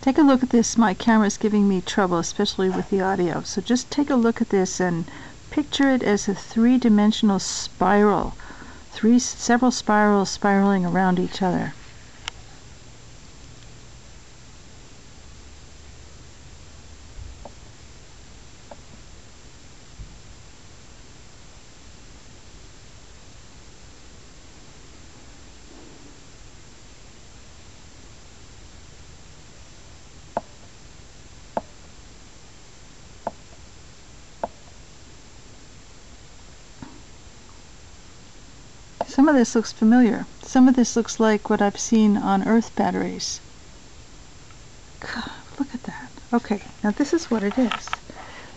Take a look at this. My camera's giving me trouble, especially with the audio. So just take a look at this and picture it as a three-dimensional spiral. Three, several spirals spiraling around each other. Some of this looks familiar. Some of this looks like what I've seen on Earth batteries. God, look at that. Okay, now this is what it is.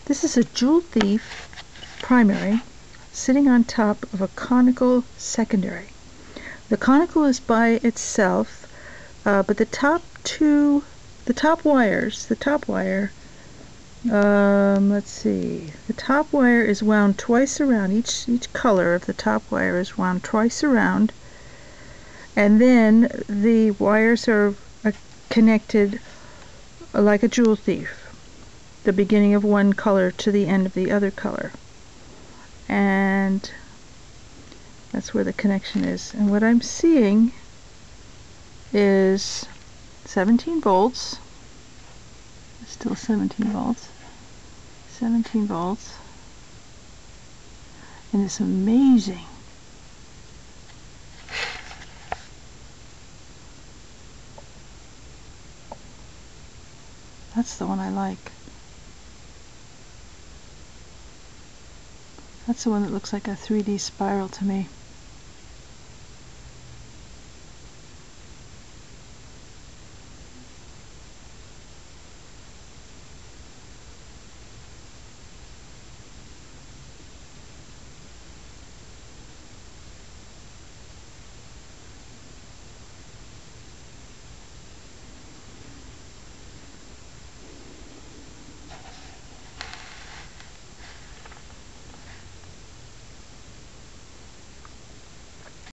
This is a joule thief primary sitting on top of a conical secondary. The conical is by itself, uh, but the top two, the top wires, the top wire um, let's see. The top wire is wound twice around. Each each color of the top wire is wound twice around. And then the wires are, are connected like a joule thief. The beginning of one color to the end of the other color. And that's where the connection is. And what I'm seeing is 17 volts still 17 volts. 17 volts. And it's amazing. That's the one I like. That's the one that looks like a 3D spiral to me